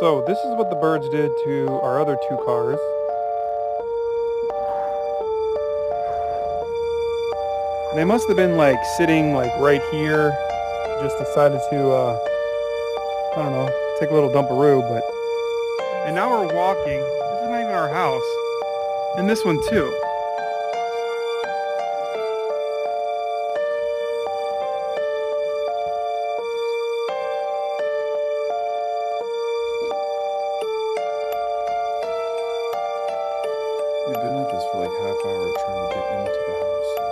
So this is what the birds did to our other two cars. They must have been like sitting like right here. Just decided to, uh, I don't know, take a little dumparoo, but. And now we're walking. This is not even our house. And this one too. We've been at this for like half hour trying to get into the house.